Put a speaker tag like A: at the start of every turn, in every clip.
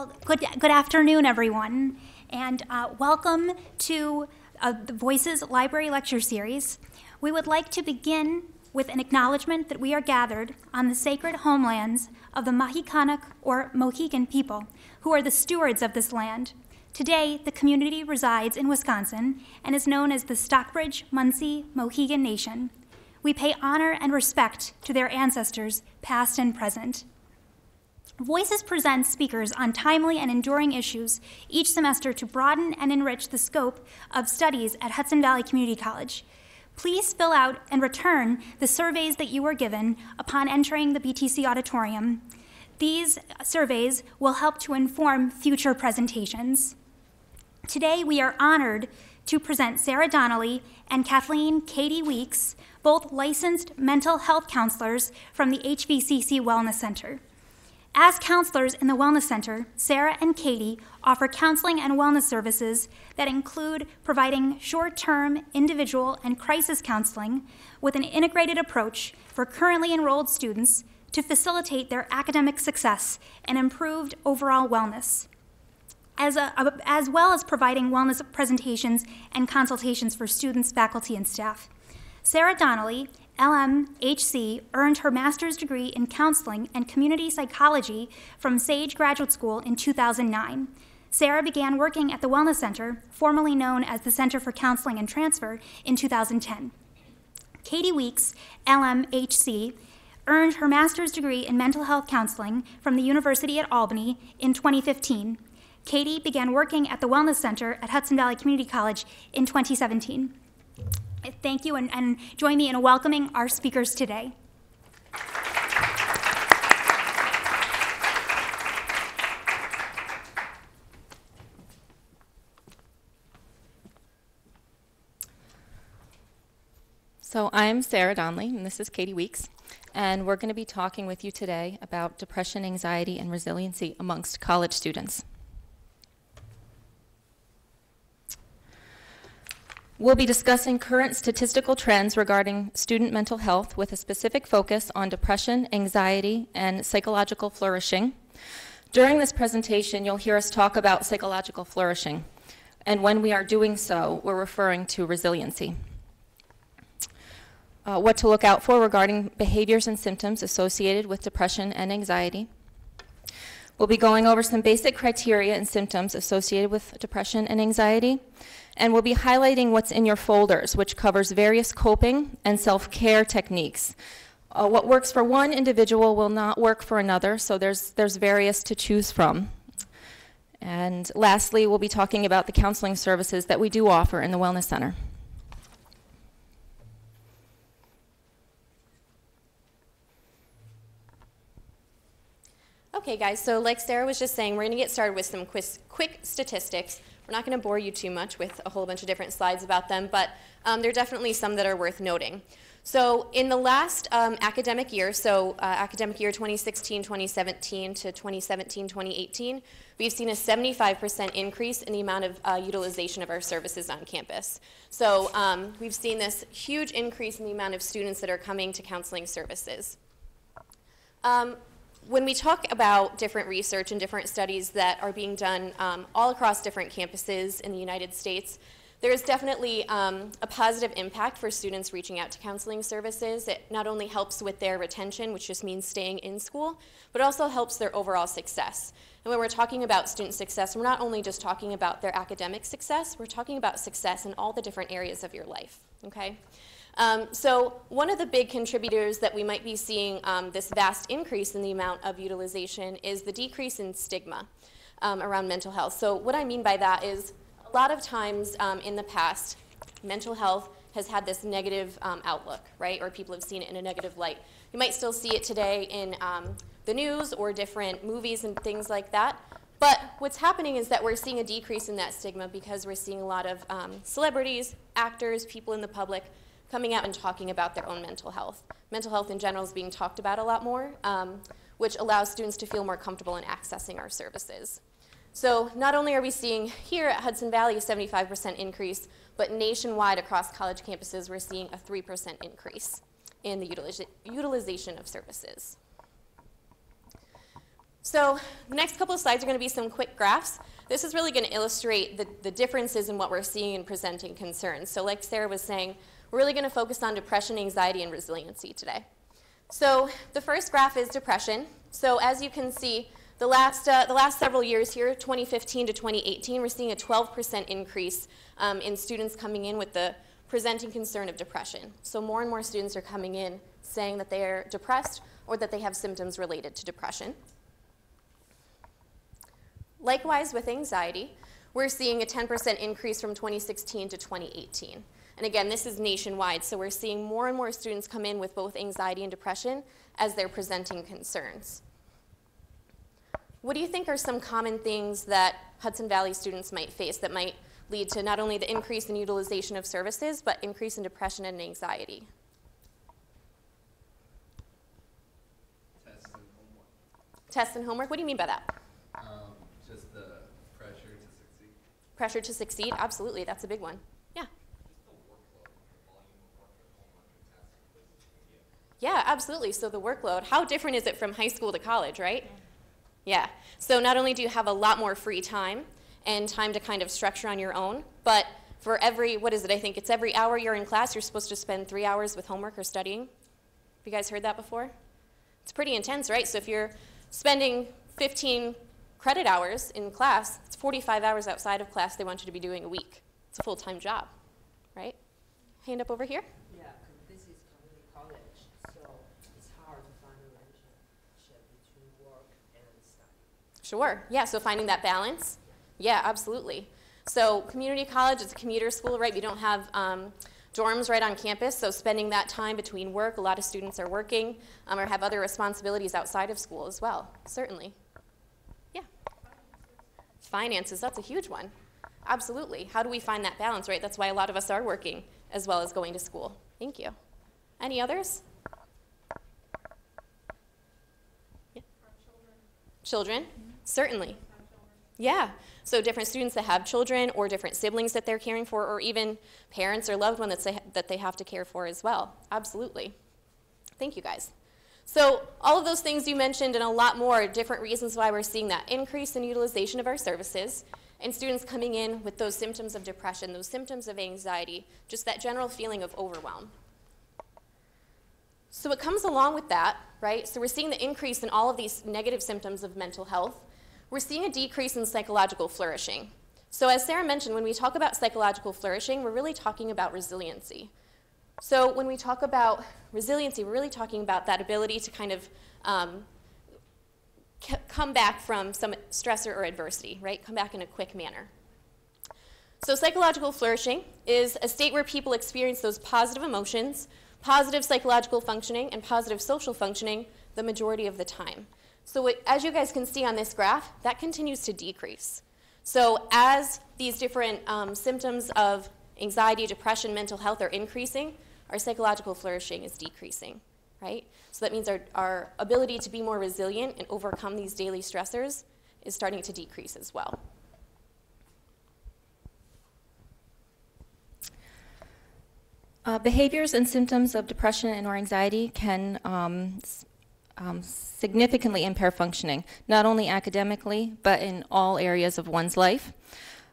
A: Well, good, good afternoon, everyone, and uh, welcome to uh, the Voices Library Lecture Series. We would like to begin with an acknowledgement that we are gathered on the sacred homelands of the Mahikanic or Mohican people, who are the stewards of this land. Today, the community resides in Wisconsin and is known as the Stockbridge Munsee Mohican Nation. We pay honor and respect to their ancestors, past and present. Voices presents speakers on timely and enduring issues each semester to broaden and enrich the scope of studies at Hudson Valley Community College. Please fill out and return the surveys that you were given upon entering the BTC auditorium. These surveys will help to inform future presentations. Today, we are honored to present Sara Donnelly and Kathleen Katie Weeks, both licensed mental health counselors from the HVCC Wellness Center. As counselors in the Wellness Center, Sara and Katie offer counseling and wellness services that include providing short term, individual, and crisis counseling with an integrated approach for currently enrolled students to facilitate their academic success and improved overall wellness, as, a, as well as providing wellness presentations and consultations for students, faculty, and staff. Sara Donnelly LMHC earned her master's degree in counseling and community psychology from Sage Graduate School in 2009. Sara began working at the Wellness Center, formerly known as the Center for Counseling and Transfer, in 2010. Katie Weeks, LMHC, earned her master's degree in mental health counseling from the University at Albany in 2015. Katie began working at the Wellness Center at Hudson Valley Community College in 2017. Thank you, and, and join me in welcoming our speakers today.
B: So I'm Sara Donnelly, and this is Katie Weeks, and we're going to be talking with you today about depression, anxiety, and resiliency amongst college students. We'll be discussing current statistical trends regarding student mental health with a specific focus on depression, anxiety, and psychological flourishing. During this presentation, you'll hear us talk about psychological flourishing, and when we are doing so, we're referring to resiliency. Uh, what to look out for regarding behaviors and symptoms associated with depression and anxiety. We'll be going over some basic criteria and symptoms associated with depression and anxiety and we'll be highlighting what's in your folders, which covers various coping and self-care techniques. Uh, what works for one individual will not work for another, so there's, there's various to choose from. And lastly, we'll be talking about the counseling services that we do offer in the Wellness Center.
C: Okay, guys, so like Sara was just saying, we're going to get started with some quick statistics we're not going to bore you too much with a whole bunch of different slides about them, but um, there are definitely some that are worth noting. So in the last um, academic year, so uh, academic year 2016-2017 to 2017-2018, we've seen a 75% increase in the amount of uh, utilization of our services on campus. So um, we've seen this huge increase in the amount of students that are coming to counseling services. Um, when we talk about different research and different studies that are being done um, all across different campuses in the United States, there is definitely um, a positive impact for students reaching out to counseling services. It not only helps with their retention, which just means staying in school, but also helps their overall success. And when we're talking about student success, we're not only just talking about their academic success, we're talking about success in all the different areas of your life, okay? Um, so one of the big contributors that we might be seeing um, this vast increase in the amount of utilization is the decrease in stigma um, around mental health. So what I mean by that is a lot of times um, in the past, mental health has had this negative um, outlook, right? Or people have seen it in a negative light. You might still see it today in um, the news or different movies and things like that. But what's happening is that we're seeing a decrease in that stigma because we're seeing a lot of celebrities, actors, people in the public coming out and talking about their own mental health. Mental health in general is being talked about a lot more, um, which allows students to feel more comfortable in accessing our services. So not only are we seeing here at Hudson Valley a 75% increase, but nationwide across college campuses we're seeing a 3% increase in the utilization of services. So the next couple of slides are going to be some quick graphs. This is really going to illustrate the, the differences in what we're seeing in presenting concerns. So like Sara was saying, we're really going to focus on depression, anxiety, and resiliency today. So the first graph is depression. So as you can see, the last, uh, the last several years here, 2015 to 2018, we're seeing a 12% increase um, in students coming in with the presenting concern of depression. So more and more students are coming in saying that they are depressed or that they have symptoms related to depression. Likewise, with anxiety, we're seeing a 10% increase from 2016 to 2018. And again, this is nationwide, so we're seeing more and more students come in with both anxiety and depression as they're presenting concerns. What do you think are some common things that Hudson Valley students might face that might lead to not only the increase in utilization of services, but increase in depression and anxiety?
D: Tests and homework.
C: Tests and homework? What do you mean by that?
D: Um, just the pressure to succeed.
C: Pressure to succeed? Absolutely, that's a big one. Yeah.
D: Just the workload, the volume of work at homework and tests and quizzes you can get.
C: Yeah, absolutely. So the workload, how different is it from high school to college, right? Yeah. So not only do you have a lot more free time and time to kind of structure on your own, but for every, what is it, I think it's every hour you're in class, you're supposed to spend three hours with homework or studying. Have you guys heard that before? It's pretty intense, right? So if you're spending 15 credit hours in class, it's 45 hours outside of class they want you to be doing a week. It's a full-time job, right? Hand up over here.
E: Yeah, 'cause this is college, so it's hard to find a relationship between work and study.
C: Sure. Yeah, so finding that balance. Yeah, absolutely. So community college is a commuter school, right? We don't have um, dorms right on campus, so spending that time between work, a lot of students are working um, or have other responsibilities outside of school as well, certainly. Yeah. Finances, that's a huge one. Absolutely. How do we find that balance, right? That's why a lot of us are working as well as going to school. Thank you. Any others? Yeah. Children, certainly. Yeah. So different students that have children or different siblings that they're caring for or even parents or loved ones that they, that they have to care for as well. Absolutely. Thank you guys. So all of those things you mentioned and a lot more different reasons why we're seeing that increase in utilization of our services and students coming in with those symptoms of depression, those symptoms of anxiety, just that general feeling of overwhelm. So it comes along with that, right? So we're seeing the increase in all of these negative symptoms of mental health. We're seeing a decrease in psychological flourishing. So as Sara mentioned, when we talk about psychological flourishing, we're really talking about resiliency. So when we talk about resiliency, we're really talking about that ability to kind of um, come back from some stressor or adversity, right? Come back in a quick manner. So psychological flourishing is a state where people experience those positive emotions, positive psychological functioning, and positive social functioning the majority of the time. So as you guys can see on this graph, that continues to decrease. So as these different um, symptoms of anxiety, depression, mental health are increasing, our psychological flourishing is decreasing, right? So that means our, our ability to be more resilient and overcome these daily stressors is starting to decrease as well.
B: Uh, behaviors and symptoms of depression and or anxiety can um, um, significantly impair functioning, not only academically, but in all areas of one's life.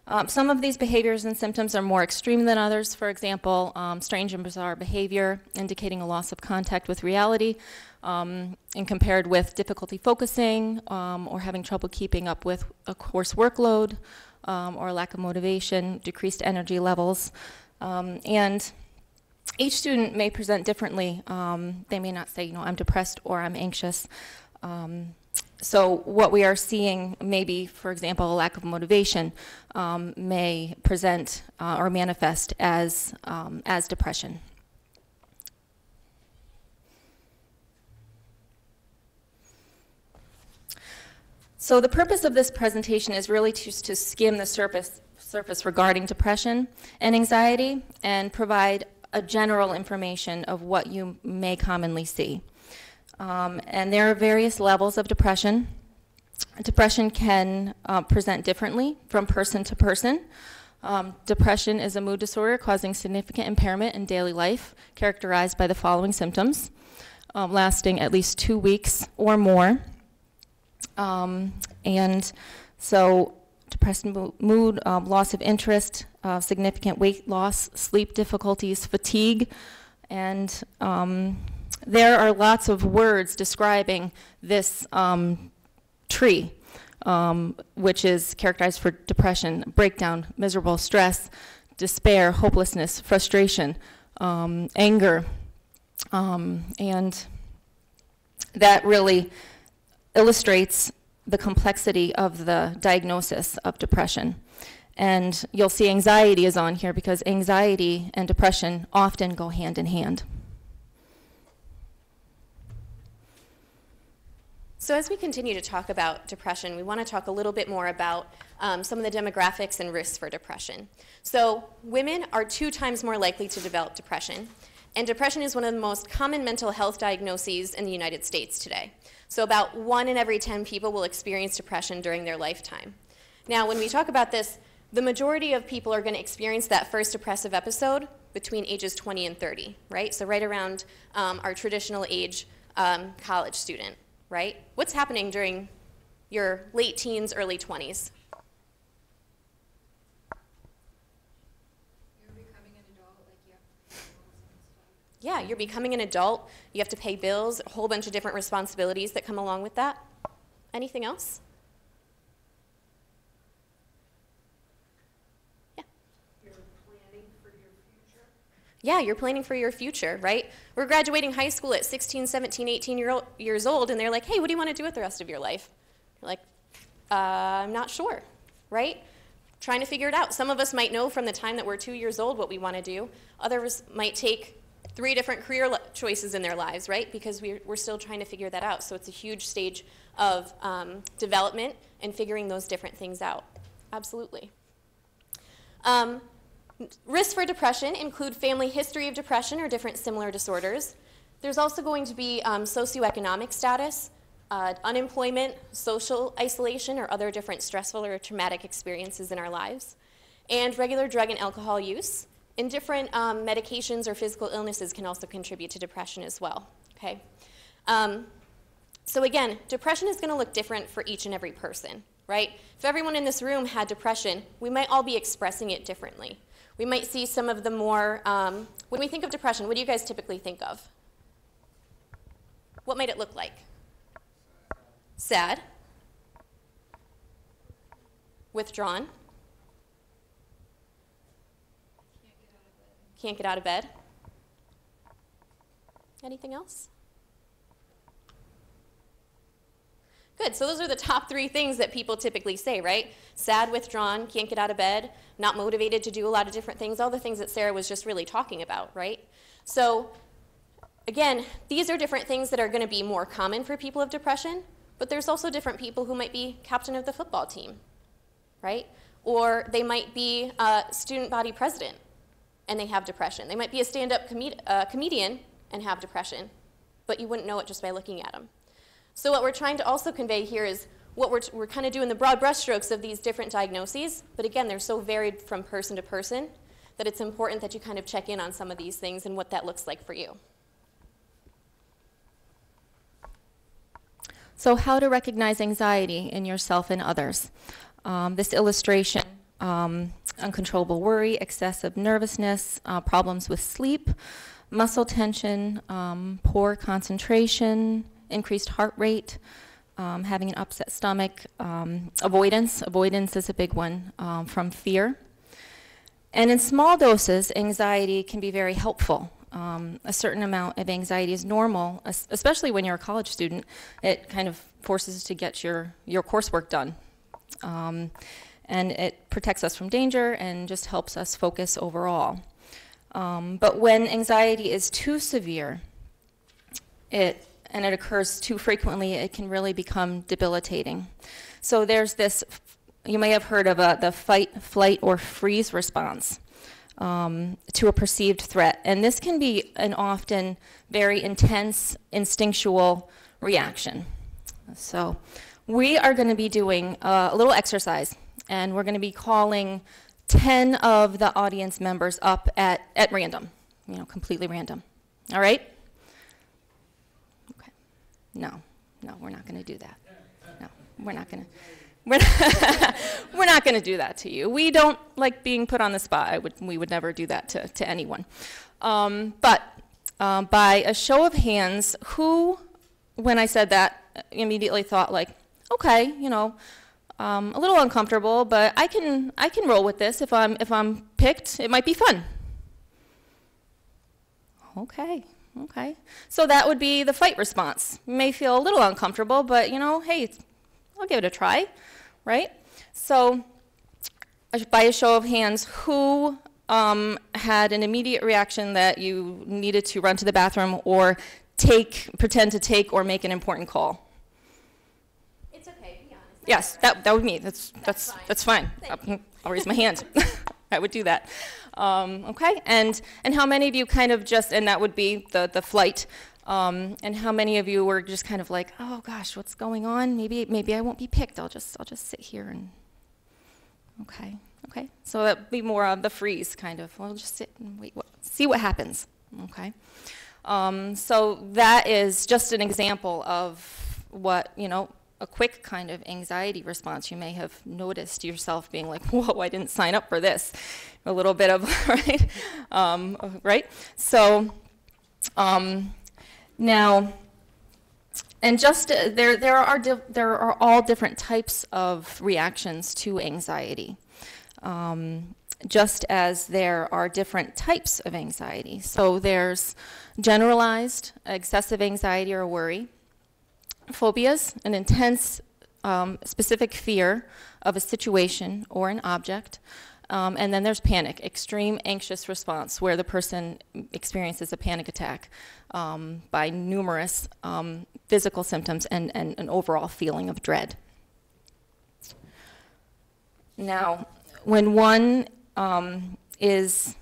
B: Um, some of these behaviors and symptoms are more extreme than others. For example, um, strange and bizarre behavior, indicating a loss of contact with reality, um, and compared with difficulty focusing um, or having trouble keeping up with a course workload um, or lack of motivation, decreased energy levels. Um, and each student may present differently. Um, they may not say, you know, I'm depressed or I'm anxious. Um, so what we are seeing, maybe, for example, a lack of motivation, um, may present uh, or manifest as um, as depression. So the purpose of this presentation is really to, to skim the surface surface regarding depression and anxiety and provide a general information of what you may commonly see. Um, and there are various levels of depression. Depression can uh, present differently from person to person. Um, depression is a mood disorder causing significant impairment in daily life, characterized by the following symptoms, um, lasting at least two weeks or more. Um, and so, depressed mood, um, loss of interest, uh, significant weight loss, sleep difficulties, fatigue, and um, there are lots of words describing this um, tree, um, which is characterized for depression, breakdown, miserable, stress, despair, hopelessness, frustration, um, anger, um, and that really illustrates the complexity of the diagnosis of depression. And you'll see anxiety is on here because anxiety and depression often go hand in hand.
C: So as we continue to talk about depression, we want to talk a little bit more about um, some of the demographics and risks for depression. So women are two times more likely to develop depression, and depression is one of the most common mental health diagnoses in the United States today. So about one in every 10 people will experience depression during their lifetime. Now, when we talk about this, the majority of people are going to experience that first depressive episode between ages 20 and 30, right? So right around um, our traditional age um, college student, right? What's happening during your late teens, early 20s?
F: You're becoming an adult, like you have bills and stuff.
C: Yeah, you're becoming an adult. You have to pay bills, a whole bunch of different responsibilities that come along with that. Anything else? Yeah.
E: You're planning for your future.
C: Yeah, you're planning for your future, right? We're graduating high school at 16, 17, 18 year old, years old, and they're like, hey, what do you want to do with the rest of your life? You're like, uh, I'm not sure, right? Trying to figure it out. Some of us might know from the time that we're two years old what we want to do. Others might take three different career choices in their lives, right? Because we're, we're still trying to figure that out. So it's a huge stage of um, development and figuring those different things out. Absolutely. Um, Risks for depression include family history of depression or different similar disorders. There's also going to be um, socioeconomic status, uh, unemployment, social isolation, or other different stressful or traumatic experiences in our lives, and regular drug and alcohol use. And different um, medications or physical illnesses can also contribute to depression as well. Okay. Um, so again, depression is going to look different for each and every person, right? If everyone in this room had depression, we might all be expressing it differently. We might see some of the more, um, when we think of depression, what do you guys typically think of? What might it look like? Sad. Withdrawn. Can't get out of bed. Anything else? Good. So those are the top three things that people typically say, right? Sad, withdrawn, can't get out of bed, not motivated to do a lot of different things, all the things that Sara was just really talking about, right? So again, these are different things that are going to be more common for people of depression, but there's also different people who might be captain of the football team, right? Or they might be a student body president and they have depression. They might be a stand up uh, comedian and have depression, but you wouldn't know it just by looking at them. So what we're trying to also convey here is what we're, we're kind of doing the broad brushstrokes of these different diagnoses, but again, they're so varied from person to person that it's important that you kind of check in on some of these things and what that looks like for you.
B: So, how to recognize anxiety in yourself and others. Um, this illustration um, uncontrollable worry, excessive nervousness, uh, problems with sleep, muscle tension, um, poor concentration, increased heart rate, um, having an upset stomach, um, avoidance. Avoidance is a big one um, from fear. And in small doses, anxiety can be very helpful. Um, a certain amount of anxiety is normal, especially when you're a college student. It kind of forces to get your, your coursework done. And it protects us from danger and just helps us focus overall. Um, but when anxiety is too severe, it and it occurs too frequently, it can really become debilitating. So there's this, you may have heard of a, the fight, flight, or freeze response um, to a perceived threat. And this can be an often very intense, instinctual reaction. So we are going to be doing uh, a little exercise, and we're going to be calling 10 of the audience members up at, at random, you know, completely random. All right? Okay. No, no, we're not going to do that. No. we're not gonna. We're not, we're not going to do that to you. We don't like being put on the spot. I would, we would never do that to, to anyone. Um, but um, by a show of hands, who, when I said that, immediately thought like, okay, you know, um, a little uncomfortable, but I can, I can roll with this. If I'm, if I'm picked, it might be fun. Okay, okay. So that would be the fight response. You may feel a little uncomfortable, but you know, hey, I'll give it a try, right? So, by a show of hands, who um, had an immediate reaction that you needed to run to the bathroom or take, pretend to take or make an important call?
C: It's okay, be honest.
B: Yes, that, that would be me. That's, that's,
C: fine.
B: that's fine. I'll, I'll raise my hand. I would do that. Um, okay, and, and how many of you kind of just, and that would be the, the flight, um, and how many of you were just kind of like, oh gosh, what's going on? Maybe, maybe I won't be picked. I'll just, I'll just sit here and, okay, okay. So that'd be more of the freeze kind of. I'll just sit and wait, what, see what happens. Okay. Um, so that is just an example of what you know a quick kind of anxiety response. You may have noticed yourself being like, "Whoa, I didn't sign up for this." A little bit of right, um, right. So um, now, and just uh, there, there are there are all different types of reactions to anxiety. Um, just as there are different types of anxiety. So there's generalized excessive anxiety or worry, phobias, an intense um, specific fear of a situation or an object. Um, and then there's panic, extreme anxious response, where the person experiences a panic attack um, by numerous um, physical symptoms and, and an overall feeling of dread. Now, when one um, is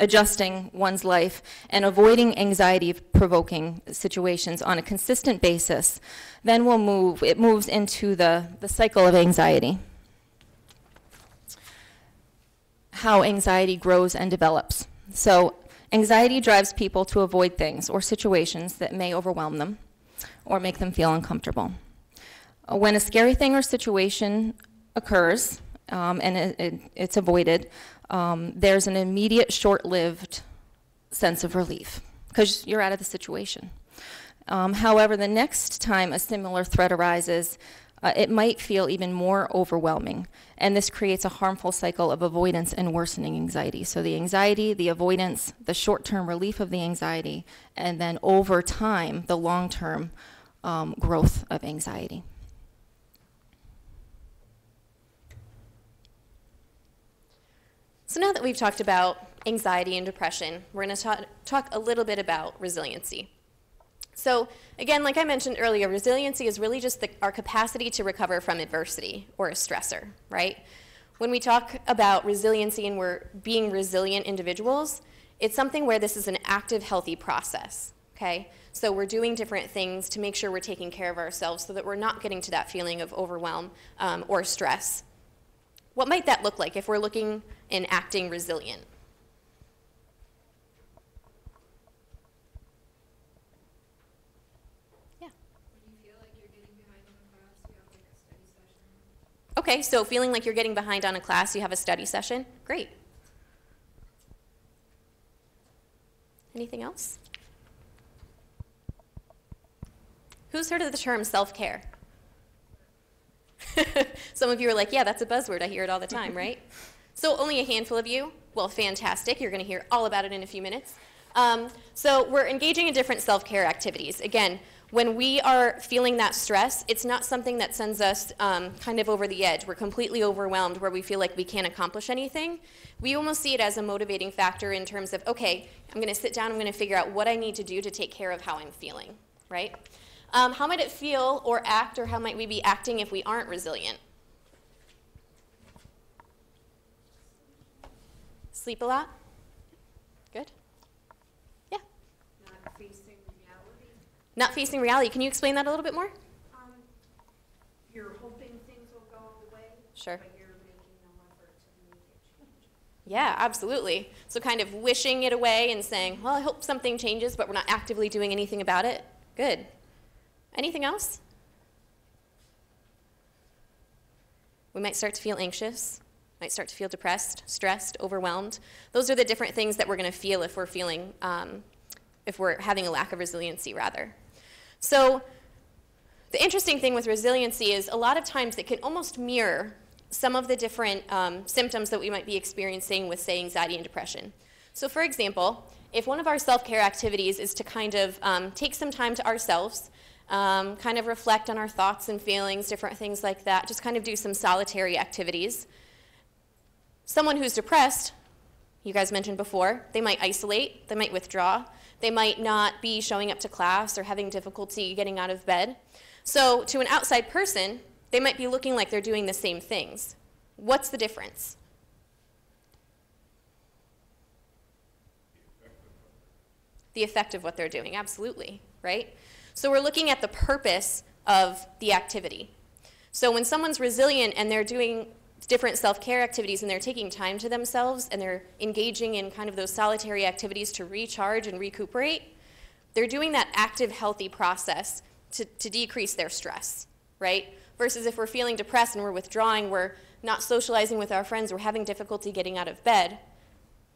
B: adjusting one's life and avoiding anxiety provoking situations on a consistent basis, then we'll move, it moves into the, the cycle of anxiety. How anxiety grows and develops. So, anxiety drives people to avoid things or situations that may overwhelm them or make them feel uncomfortable. When a scary thing or situation occurs um, and it, it, it's avoided, um, there's an immediate, short lived sense of relief because you're out of the situation. Um, however, the next time a similar threat arises, uh, it might feel even more overwhelming, and this creates a harmful cycle of avoidance and worsening anxiety. So, the anxiety, the avoidance, the short term relief of the anxiety, and then over time, the long term um, growth of anxiety.
C: So now that we've talked about anxiety and depression, we're going to ta- talk a little bit about resiliency. So again, like I mentioned earlier, resiliency is really just the, our capacity to recover from adversity or a stressor, right? When we talk about resiliency and we're being resilient individuals, it's something where this is an active, healthy process, okay? So we're doing different things to make sure we're taking care of ourselves so that we're not getting to that feeling of overwhelm um, or stress. What might that look like if we're looking and acting resilient? Yeah. Okay, so feeling like you're getting behind on a class, you have a study session. Great. Anything else? Who's heard of the term self care? Some of you are like, yeah, that's a buzzword. I hear it all the time, right? So, only a handful of you? Well, fantastic. You're going to hear all about it in a few minutes. Um, so, we're engaging in different self care activities. Again, when we are feeling that stress, it's not something that sends us um, kind of over the edge. We're completely overwhelmed where we feel like we can't accomplish anything. We almost see it as a motivating factor in terms of, okay, I'm going to sit down, I'm going to figure out what I need to do to take care of how I'm feeling, right? Um, how might it feel or act, or how might we be acting if we aren't resilient? Sleep a lot? Good? Yeah.
E: Not facing reality.
C: Not facing reality. Can you explain that a little bit more?
E: Um, you're hoping things will go away.
C: Sure.
E: But you're making no effort to change.
C: Yeah, absolutely. So, kind of wishing it away and saying, well, I hope something changes, but we're not actively doing anything about it. Good. Anything else? We might start to feel anxious, might start to feel depressed, stressed, overwhelmed. Those are the different things that we're going to feel if we're feeling, um, if we're having a lack of resiliency, rather. So, the interesting thing with resiliency is a lot of times it can almost mirror some of the different um, symptoms that we might be experiencing with, say, anxiety and depression. So, for example, if one of our self care activities is to kind of um, take some time to ourselves, um, kind of reflect on our thoughts and feelings, different things like that, just kind of do some solitary activities. Someone who's depressed, you guys mentioned before, they might isolate, they might withdraw, they might not be showing up to class or having difficulty getting out of bed. So, to an outside person, they might be looking like they're doing the same things. What's the difference? The effect of what they're doing, absolutely, right? So, we're looking at the purpose of the activity. So, when someone's resilient and they're doing different self care activities and they're taking time to themselves and they're engaging in kind of those solitary activities to recharge and recuperate, they're doing that active, healthy process to, to decrease their stress, right? Versus if we're feeling depressed and we're withdrawing, we're not socializing with our friends, we're having difficulty getting out of bed,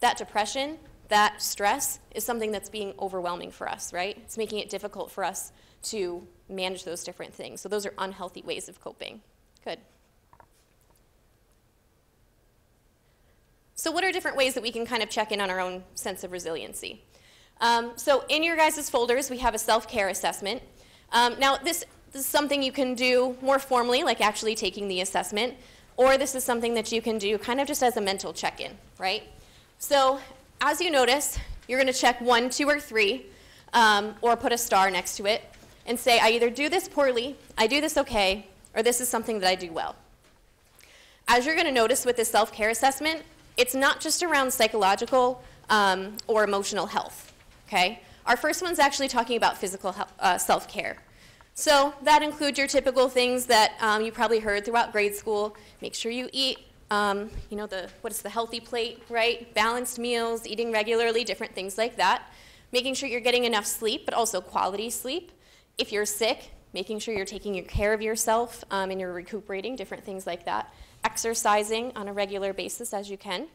C: that depression, that stress is something that's being overwhelming for us, right? It's making it difficult for us to manage those different things. So those are unhealthy ways of coping. Good. So, what are different ways that we can kind of check in on our own sense of resiliency? Um, so, in your guys' folders, we have a self care assessment. Um, now, this, this is something you can do more formally, like actually taking the assessment, or this is something that you can do kind of just as a mental check in, right? So, as you notice, you're going to check one, two, or three, um, or put a star next to it, and say, I either do this poorly, I do this okay, or this is something that I do well. As you're going to notice with this self care assessment, it's not just around psychological um, or emotional health, okay? Our first one's actually talking about physical uh, self care. So that includes your typical things that um, you probably heard throughout grade school. Make sure you eat, um, you know, the what is the healthy plate, right? Balanced meals, eating regularly, different things like that. Making sure you're getting enough sleep, but also quality sleep. If you're sick, making sure you're taking care of yourself um, and you're recuperating, different things like that. Exercising on a regular basis as you can.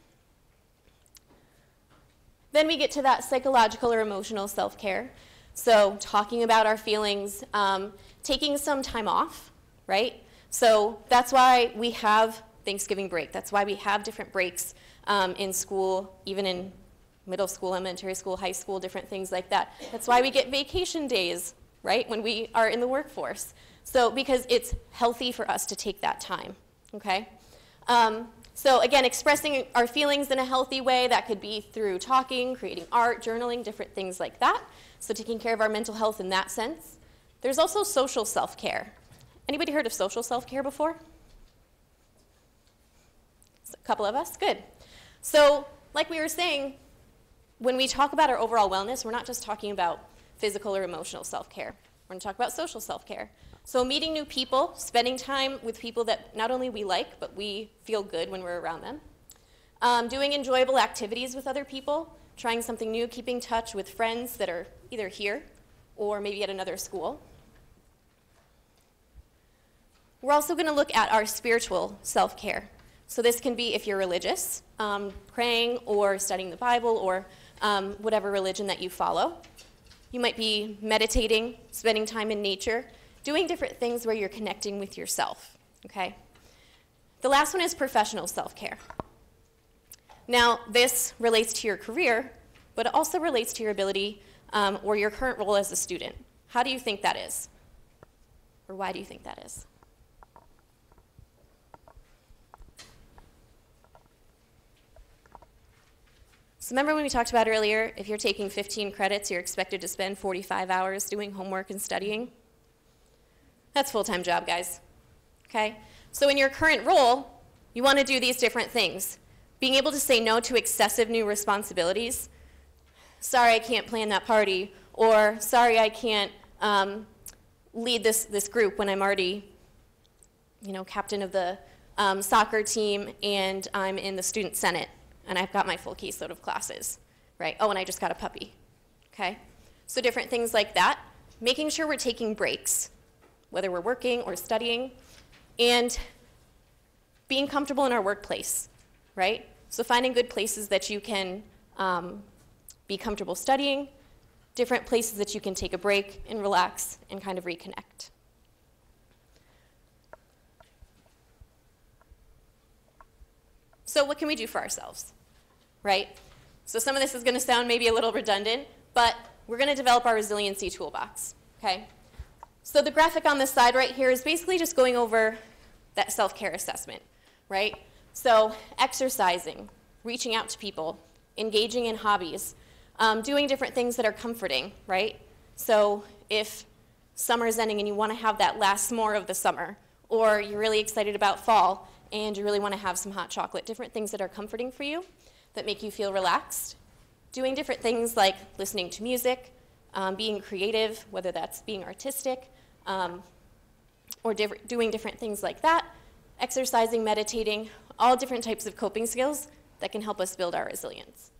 C: Then we get to that psychological or emotional self care. So, talking about our feelings, um, taking some time off, right? So, that's why we have Thanksgiving break. That's why we have different breaks um, in school, even in middle school, elementary school, high school, different things like that. That's why we get vacation days, right, when we are in the workforce. So, because it's healthy for us to take that time, okay? Um, so, again, expressing our feelings in a healthy way, that could be through talking, creating art, journaling, different things like that. So, taking care of our mental health in that sense. There's also social self care. Anybody heard of social self care before? A couple of us? Good. So, like we were saying, when we talk about our overall wellness, we're not just talking about physical or emotional self care. We're going to talk about social self care. So, meeting new people, spending time with people that not only we like, but we feel good when we're around them. Um, doing enjoyable activities with other people, trying something new, keeping touch with friends that are either here or maybe at another school. We're also going to look at our spiritual self care. So, this can be if you're religious, um, praying or studying the Bible or um, whatever religion that you follow. You might be meditating, spending time in nature, doing different things where you're connecting with yourself, okay? The last one is professional self care. Now, this relates to your career, but it also relates to your ability um, or your current role as a student. How do you think that is? Or why do you think that is? So, remember when we talked about earlier, if you're taking 15 credits, you're expected to spend 45 hours doing homework and studying? That's full time job, guys. Okay? So, in your current role, you want to do these different things. Being able to say no to excessive new responsibilities. Sorry, I can't plan that party. Or, sorry, I can't um, lead this, this group when I'm already, you know, captain of the um, soccer team and I'm in the student senate and I've got my full caseload of classes, right? Oh, and I just got a puppy. Okay? So, different things like that. Making sure we're taking breaks whether we're working or studying. And being comfortable in our workplace, right? So finding good places that you can um, be comfortable studying, different places that you can take a break and relax and kind of reconnect. So, what can we do for ourselves? Right? So, some of this is going to sound maybe a little redundant, but we're going to develop our resiliency toolbox. Okay? So, the graphic on this side right here is basically just going over that self care assessment, right? So, exercising, reaching out to people, engaging in hobbies, um, doing different things that are comforting, right? So, if summer is ending and you want to have that last more of the summer, or you're really excited about fall and you really want to have some hot chocolate, different things that are comforting for you that make you feel relaxed. Doing different things like listening to music, um, being creative, whether that's being artistic, um, or diff- doing different things like that, exercising, meditating, all different types of coping skills that can help us build our resilience.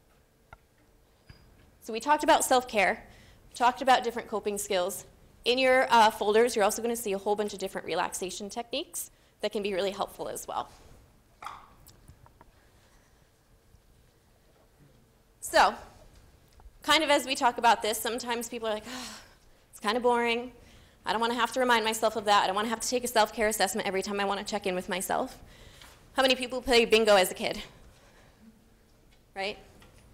C: So, we talked about self care, talked about different coping skills. In your uh, folders, you're also going to see a whole bunch of different relaxation techniques that can be really helpful as well. So, kind of as we talk about this, sometimes people are like, oh, it's kind of boring. I don't want to have to remind myself of that. I don't want to have to take a self care assessment every time I want to check in with myself. How many people play bingo as a kid? Right?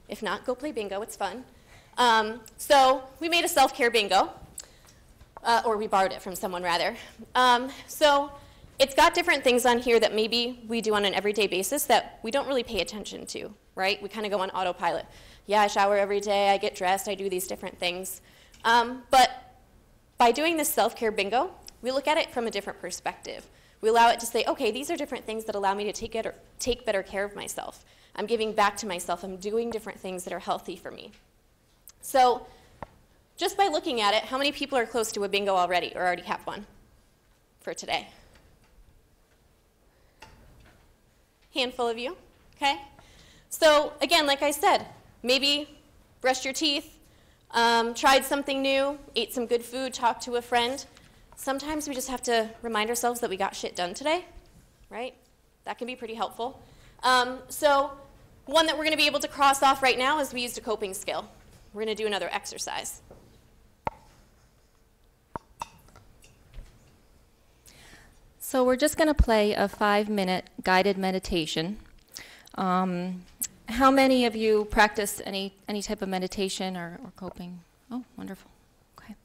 C: If not, go play bingo, it's fun. Um, so, we made a self care bingo, uh, or we borrowed it from someone rather. Um, so, it's got different things on here that maybe we do on an everyday basis that we don't really pay attention to, right? We kind of go on autopilot. Yeah, I shower every day, I get dressed, I do these different things. Um, but by doing this self care bingo, we look at it from a different perspective. We allow it to say, okay, these are different things that allow me to take, it or, take better care of myself. I'm giving back to myself, I'm doing different things that are healthy for me. So, just by looking at it, how many people are close to a bingo already or already have one for today? Handful of you, okay? So, again, like I said, maybe brushed your teeth, um, tried something new, ate some good food, talked to a friend. Sometimes we just have to remind ourselves that we got shit done today, right? That can be pretty helpful. Um, so, one that we're going to be able to cross off right now is we used a coping skill. We're going to do another exercise.
B: So we're just going to play a five minute guided meditation. Um, how many of you practice any, any type of meditation or, or coping? Oh, wonderful. Okay.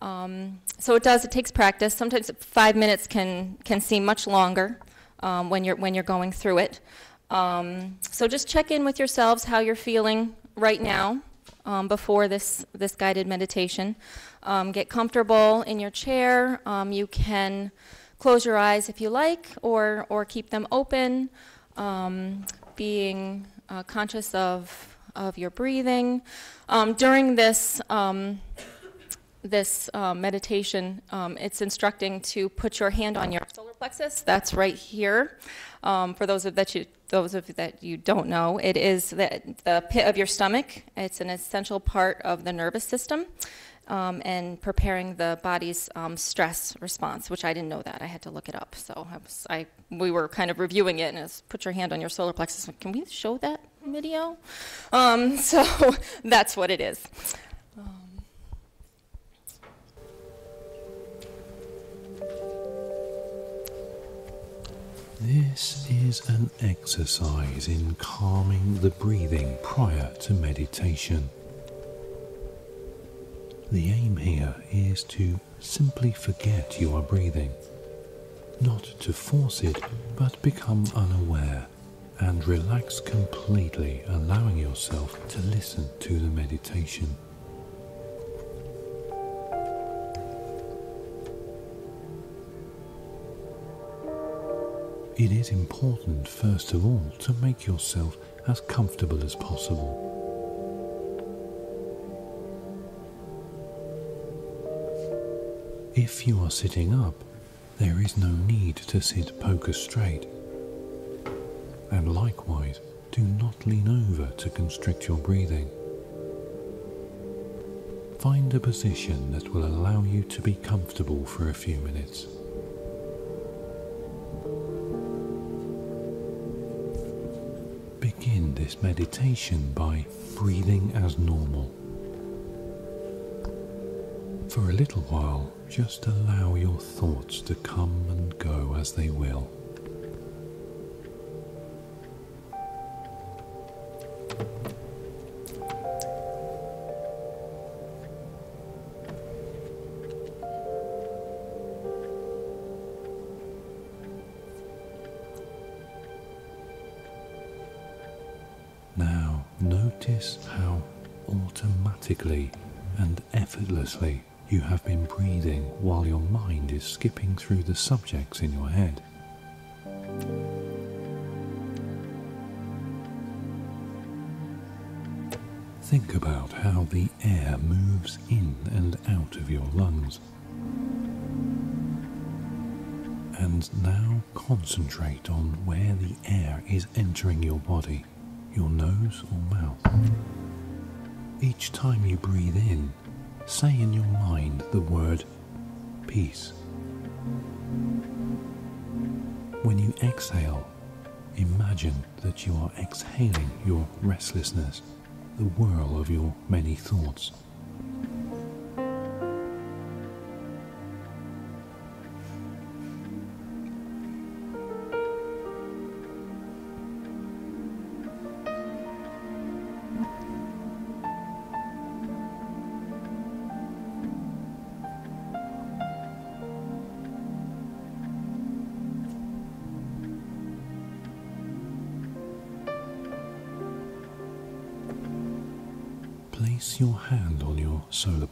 B: Um, so it does, it takes practice. Sometimes five minutes can, can seem much longer um, when, you're, when you're going through it. Um, so just check in with yourselves how you're feeling right now um, before this, this guided meditation. Um, get comfortable in your chair. Um, you can close your eyes if you like, or, or keep them open, being uh, conscious of, of your breathing. Um, during this, um, this uh, meditation, um, it's instructing to put your hand on your solar plexus. That's right here. Um, for those of that you those of that you don't know, it is the, the pit of your stomach. It's an essential part of the nervous system um, and preparing the body's um, stress response, which I didn't know that. I had to look it up. So I was, I, we were kind of reviewing it, and it's put your hand on your solar plexus. Can we show that video? Um, so that's what it is. Um,
G: This is an exercise in calming the breathing prior to meditation. The aim here is to simply forget you are breathing, not to force it, but become unaware and relax completely, allowing yourself to listen to the meditation. It is important, first of all, to make yourself as comfortable as possible. If you are sitting up, there is no need to sit poker straight. And likewise, do not lean over to constrict your breathing. Find a position that will allow you to be comfortable for a few minutes. Begin this meditation by breathing as normal. For a little while, just allow your thoughts to come and go as they will. Now notice how automatically and effortlessly you have breathing while your mind is skipping through the subjects in your head. Think about how the air moves in and out of your lungs. And now concentrate on where the air is entering your body, your nose or mouth. Each time you breathe in, say in your mind the word peace. When you exhale, imagine that you are exhaling your restlessness, the whirl of your many thoughts.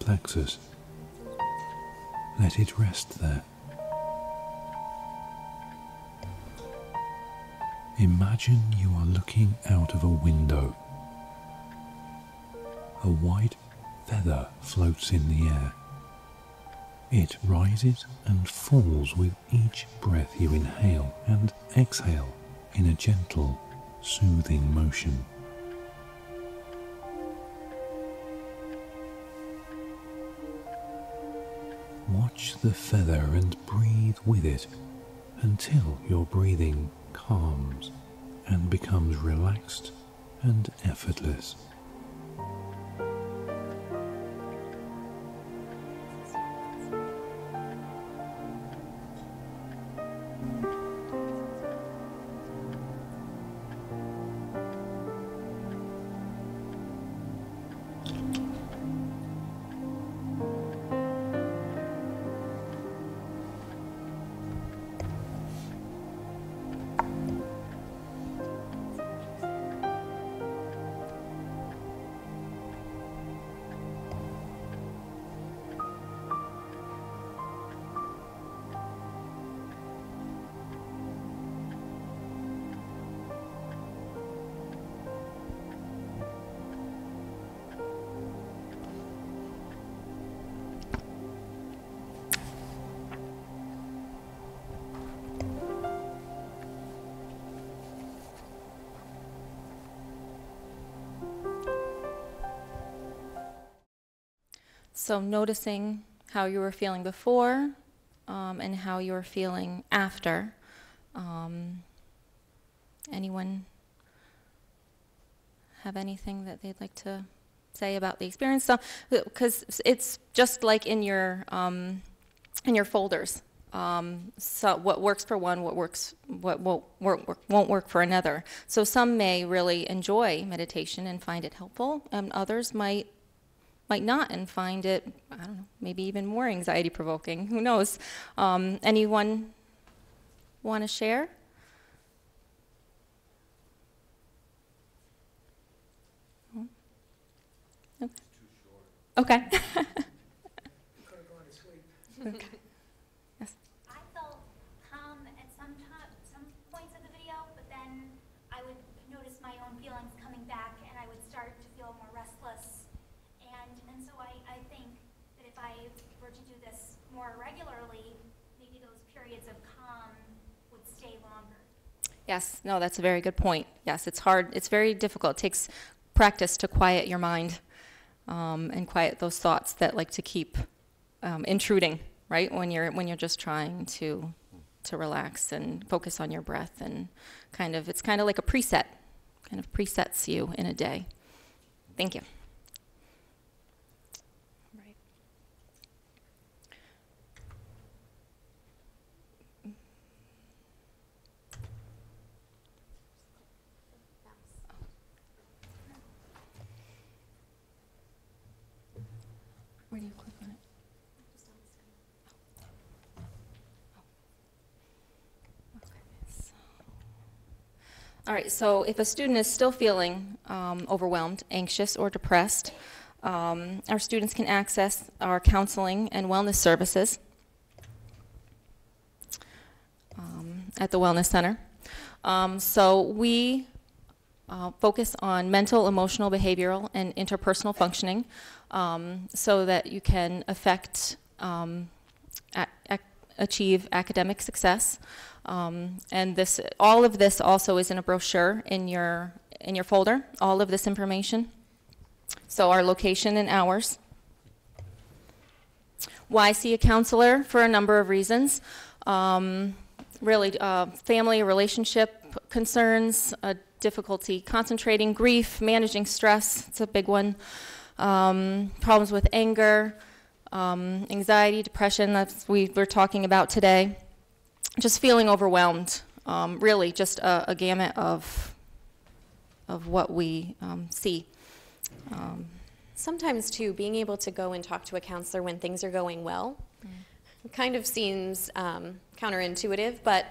G: Plexus. Let it rest there. Imagine you are looking out of a window. A white feather floats in the air. It rises and falls with each breath you inhale and exhale in a gentle, soothing motion. Watch the feather and breathe with it until your breathing calms and becomes relaxed and effortless.
B: So noticing how you were feeling before um, and how you were feeling after. Um, anyone have anything that they'd like to say about the experience? So, because it's just like in your um, in your folders. Um, so what works for one, what works, what won't work, won't work for another. So some may really enjoy meditation and find it helpful, and others might might not and find it, I don't know, maybe even more anxiety provoking. Who knows? Um, anyone want to share? No? Okay. Yes.
A: I felt calm at some time, some points of the video, but then I would notice my own feelings coming back, and I would start to feel more restless. And and so I I think that if I were to do this more regularly, maybe those periods of calm would stay longer.
B: Yes, no, that's a very good point. Yes, it's hard, it's very difficult. It takes practice to quiet your mind um, and quiet those thoughts that like to keep um, intruding, right? When you're when you're just trying to to relax and focus on your breath and kind of it's kind of like a preset kind of presets you in a day. Thank you. Where do you click on it? All right, so if a student is still feeling um, overwhelmed, anxious, or depressed, um, our students can access our counseling and wellness services um, at the Wellness Center. Um, so we uh, focus on mental, emotional, behavioral, and interpersonal functioning um, so that you can affect, um, ac- achieve academic success. Um, and this, all of this also is in a brochure in your, in your folder, all of this information. So our location and hours. Why see a counselor? For a number of reasons. Um, really, uh, family, relationship concerns, uh, difficulty concentrating, grief, managing stress, it's a big one. Um, problems with anger, um, anxiety, depression, that's we we're talking about today. Just feeling overwhelmed, um, really, just a, a gamut of, of what we um, see. Um,
C: Sometimes, too, being able to go and talk to a counselor when things are going well kind of seems um, counterintuitive, but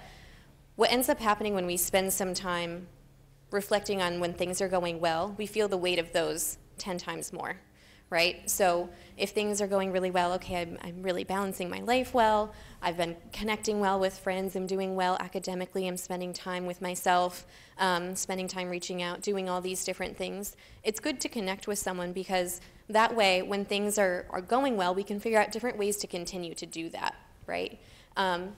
C: what ends up happening when we spend some time reflecting on when things are going well, we feel the weight of those 10 times more, right? So if things are going really well, okay, I'm, I'm really balancing my life well, I've been connecting well with friends, I'm doing well academically, I'm spending time with myself, um, spending time reaching out, doing all these different things. It's good to connect with someone because that way, when things are, are going well, we can figure out different ways to continue to do that, right? Um,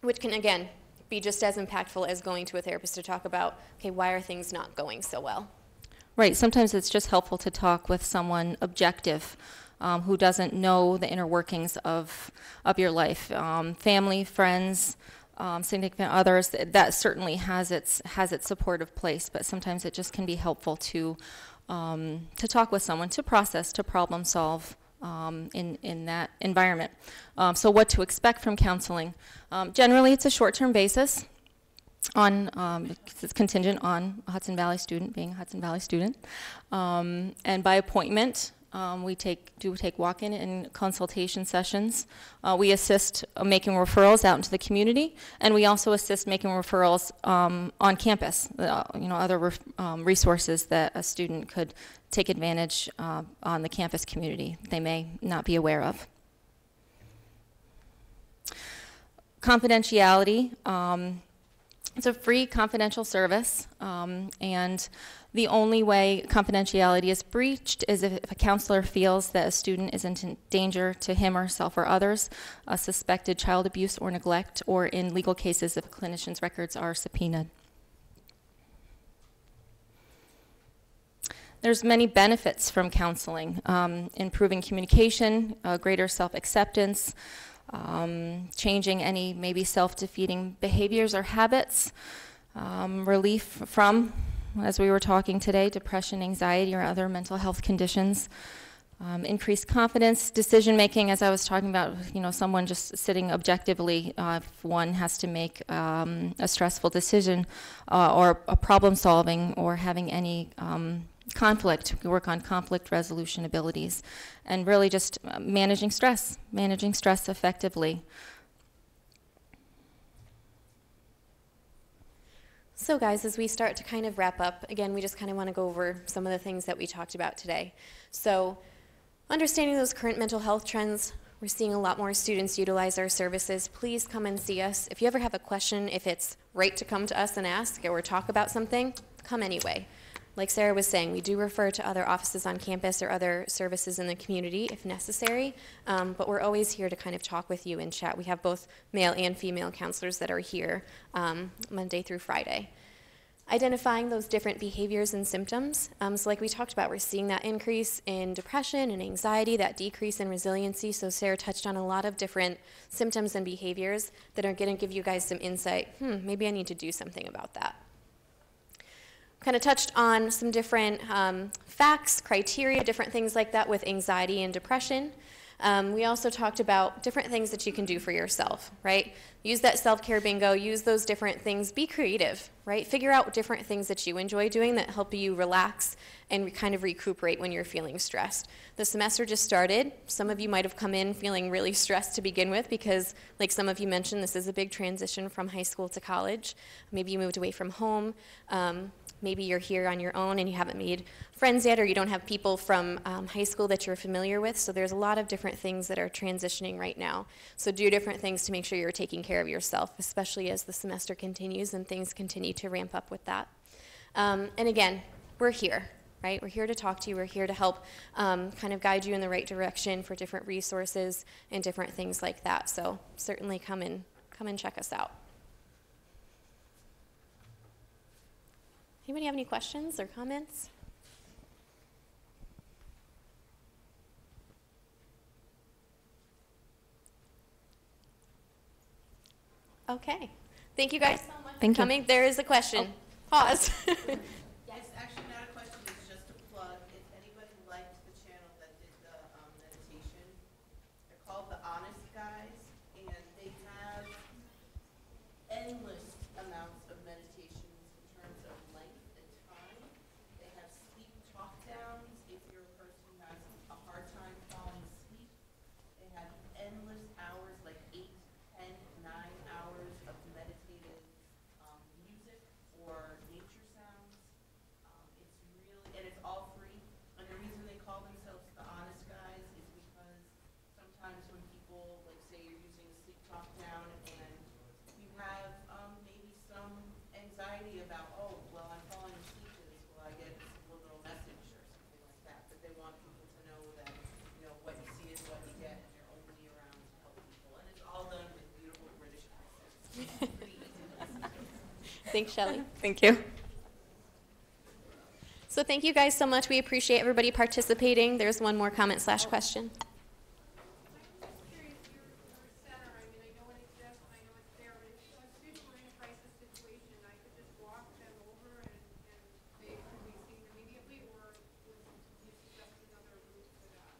C: which can, again, be just as impactful as going to a therapist to talk about, okay, why are things not going so well?
B: Right, sometimes it's just helpful to talk with someone objective um, who doesn't know the inner workings of, of your life. Um, family, friends, um, significant others, that certainly has its, has its supportive place, but sometimes it just can be helpful to, um, to talk with someone, to process, to problem solve um, in, in that environment. Um, so, what to expect from counseling? Um, generally, it's a short term basis on um, it's contingent on a Hudson Valley student being a Hudson Valley student, um, and by appointment. Um, we take do take walk-in and consultation sessions. Uh, we assist uh, making referrals out into the community, and we also assist making referrals on campus. Uh, you know, other resources that a student could take advantage uh, on the campus community they may not be aware of. Confidentiality. Um, it's a free confidential service, um, and the only way confidentiality is breached is if, a counselor feels that a student is in danger to him or herself or others, a suspected child abuse or neglect, or in legal cases if a clinician's records are subpoenaed. There's many benefits from counseling, um, improving communication, uh, greater self-acceptance, um, changing any maybe self-defeating behaviors or habits, um, relief from, as we were talking today, depression, anxiety, or other mental health conditions. Um, increased confidence, decision making, as I was talking about, you know, someone just sitting objectively, uh, if one has to make um, a stressful decision uh, or a problem solving or having any um, conflict, we work on conflict resolution abilities, and really just uh, managing stress, managing stress effectively.
C: So, guys, as we start to kind of wrap up, again, we just kind of want to go over some of the things that we talked about today. So, understanding those current mental health trends, we're seeing a lot more students utilize our services. Please come and see us. If you ever have a question, if it's right to come to us and ask or talk about something, come anyway. Like Sara was saying, we do refer to other offices on campus or other services in the community if necessary, um, but we're always here to kind of talk with you and chat. We have both male and female counselors that are here um, Monday through Friday. Identifying those different behaviors and symptoms. Um, so, like we talked about, we're seeing that increase in depression and anxiety, that decrease in resiliency. So, Sara touched on a lot of different symptoms and behaviors that are going to give you guys some insight. Hmm, maybe I need to do something about that. Kind of touched on some different um, facts, criteria, different things like that with anxiety and depression. Um, we also talked about different things that you can do for yourself, right? Use that self care bingo, use those different things, be creative, right? Figure out different things that you enjoy doing that help you relax and kind of recuperate when you're feeling stressed. The semester just started. Some of you might have come in feeling really stressed to begin with because, like some of you mentioned, this is a big transition from high school to college. Maybe you moved away from home. Um, maybe you're here on your own and you haven't made friends yet, or you don't have people from um, high school that you're familiar with. So there's a lot of different things that are transitioning right now. So do different things to make sure you're taking care of yourself, especially as the semester continues and things continue to ramp up with that. Um, and again, we're here. Right? We're here to talk to you. We're here to help um, kind of guide you in the right direction for different resources and different things like that. So certainly come and come and check us out. Anybody have any questions or comments? Okay. Thank you guys so much
B: Thank
C: for
B: you.
C: coming. There is a question. Oh. Pause.
H: It's actually not a question, it's just a plug. If anybody liked the channel that did the um, meditation, they're called The Honest Guys, and they have endless amounts of meditations in terms of length and time. They have sleep talk downs if you're a person who has a hard time falling asleep. They have endless hours, like eight, ten, nine hours of meditative um, music or nature sounds. Um, it's really, and it's all free. And the reason they call themselves the honest guys is because sometimes when people, like say you're using sleep talk down and you have, um, maybe some anxiety about, oh, well, I'm falling asleep to this, will I get a little message or something like that? But they want people to know that, you know, what you see is what you get and you're only around to help people. And it's all done with beautiful British accents. It's pretty easy to listen to.
C: Thanks, Shelley. Thank you. So thank you guys so much. We appreciate everybody participating. There's one more comment slash question.
F: I'm just curious, your, your center, I mean, I know it exists, I know it's there, but if a student were in a crisis situation, I could just walk them over and, and they could be seen immediately, or would you suggest another route for that?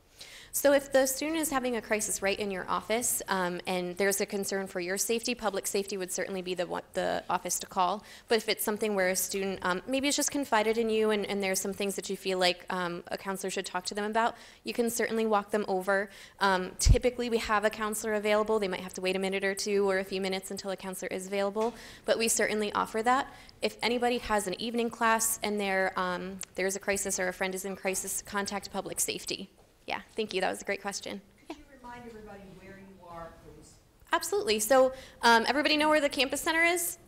C: So if the student is having a crisis right in your office um, and there's a concern for your safety, public safety would certainly be the, the office to call. But if it's something where a student um, maybe is just confided in you and, and there's some things that you feel like um, a counselor should talk to them about, you can certainly walk them over. Um, typically, we have a counselor available. They might have to wait a minute or two or a few minutes until a counselor is available, but we certainly offer that. If anybody has an evening class and there, um, there's a crisis or a friend is in crisis, contact public safety. Yeah, thank you. That was a great question.
E: Could you remind everybody where you are, please?
C: Absolutely. So, um, everybody know where the campus center is?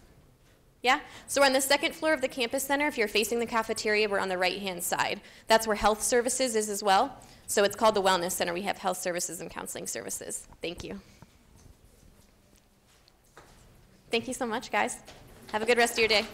C: Yeah? So, we're on the second floor of the campus center. If you're facing the cafeteria, we're on the right hand side. That's where health services is as well. So, it's called the Wellness Center. We have health services and counseling services. Thank you. Thank you so much, guys. Have a good rest of your day.